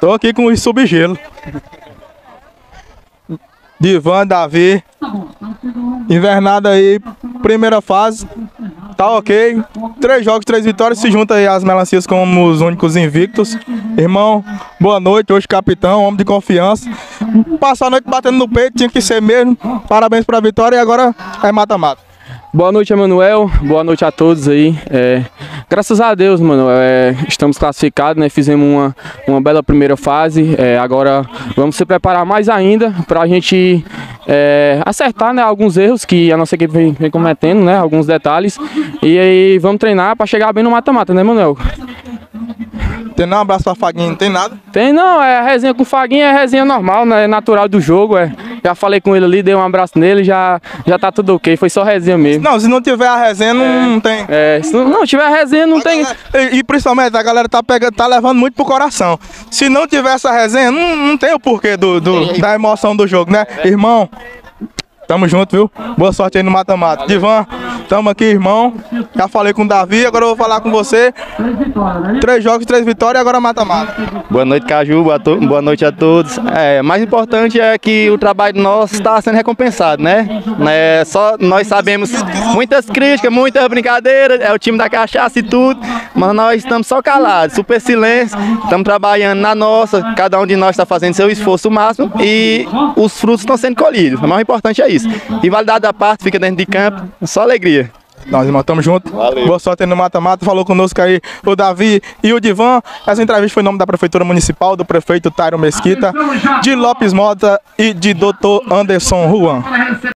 Tô aqui com os subgelo. Divan, Davi. Invernada aí, primeira fase. Tá ok. Três jogos, três vitórias. Se junta aí as melancias como os únicos invictos. Irmão, boa noite. Hoje capitão, homem de confiança. Passar a noite batendo no peito, tinha que ser mesmo. Parabéns pra vitória e agora é mata-mata. Boa noite, Emanuel. Boa noite a todos aí. É, graças a Deus, mano, é, estamos classificados, né? Fizemos uma, uma bela primeira fase. É, agora vamos se preparar mais ainda para a gente é, acertar né, alguns erros que a nossa equipe vem, vem cometendo, né? Alguns detalhes. E aí vamos treinar para chegar bem no mata-mata, né, Emanuel? Tem não um abraço pra Faguinha, não tem nada. Tem não, é resenha com Faguinha, é resenha normal, né? É natural do jogo, é. Já falei com ele ali, dei um abraço nele, já, já tá tudo ok, foi só resenha mesmo. Não, se não tiver a resenha, não, não tem. É, se não, não tiver resenha, não tem. E, e principalmente a galera tá, pegando, tá levando muito pro coração. Se não tiver essa resenha, não, não tem o porquê do, do- da emoção do jogo, né? Irmão, tamo junto, viu? Boa sorte aí no mata-mata. Divan, tamo aqui, irmão. Já falei com o Davi, agora eu vou falar com você. Três jogos, três vitórias, agora mata-mata. Boa noite, Caju. Boa, noite a todos. É, mais importante é que o trabalho nosso está sendo recompensado, né? né? Só nós sabemos muitas críticas, muitas brincadeiras, é o time da cachaça e tudo, mas nós estamos só calados, super silêncio, estamos trabalhando na nossa, cada um de nós está fazendo seu esforço máximo e os frutos estão sendo colhidos. O mais importante é isso. Rivalidade da parte, fica dentro de campo, só alegria. Nós, irmão, tamo junto. Boa sorte aí no mata-mata. Falou conosco aí o Davi e o Divan. Essa entrevista foi em nome da Prefeitura Municipal, do prefeito Tairo Mesquita, de Lopes Mota e de Dr. Anderson Juan.